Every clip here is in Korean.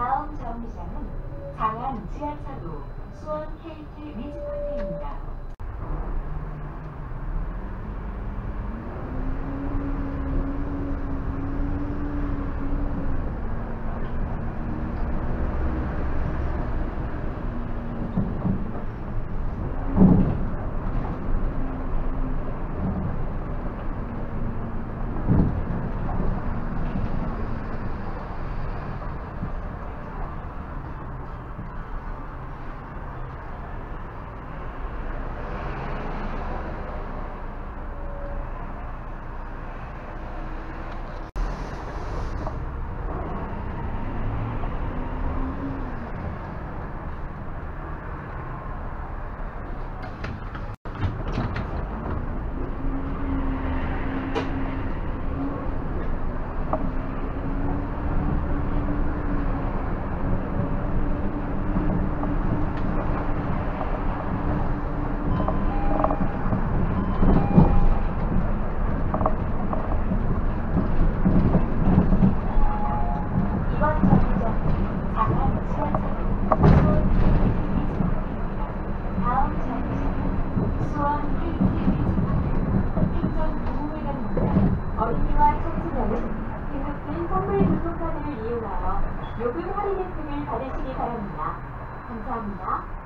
다음 정류장은 장안 지하차도 수원 KT 미즈파트입니다. 이용하여 요금 할인 혜택을 받으시기 바랍니다. 감사합니다.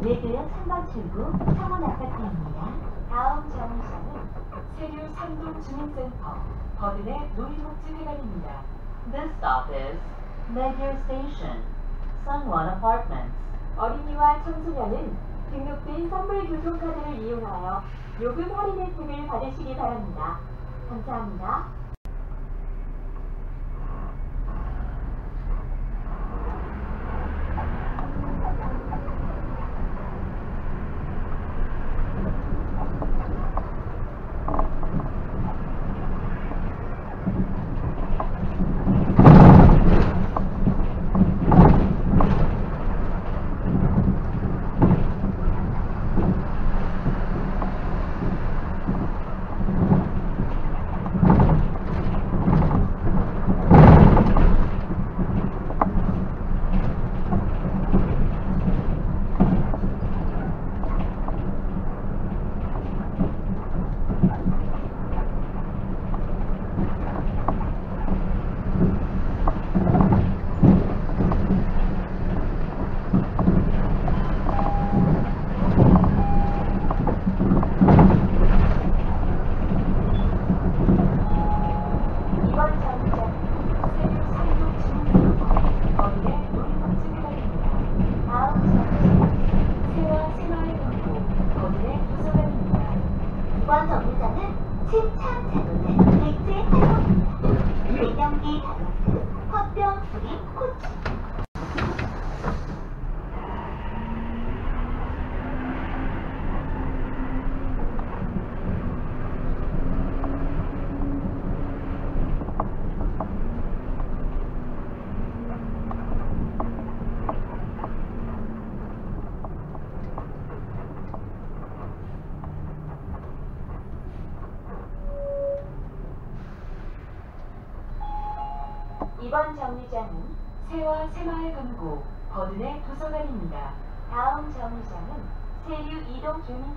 내대역 3번 출구 창원 아파트입니다. 다음 정류장은 세류 3동 주민센터 버든의 노인복지회관입니다. This stop is Medio Station, Sunwon Apartments. 어린이와 청소년은 등록된 선불 교통카드를 이용하여 요금 할인 혜택을 받으시기 바랍니다. 감사합니다. 정류장은 세와 새마을 금고 버든의 도서관입니다. 다음 정류장은 세류 이동 주민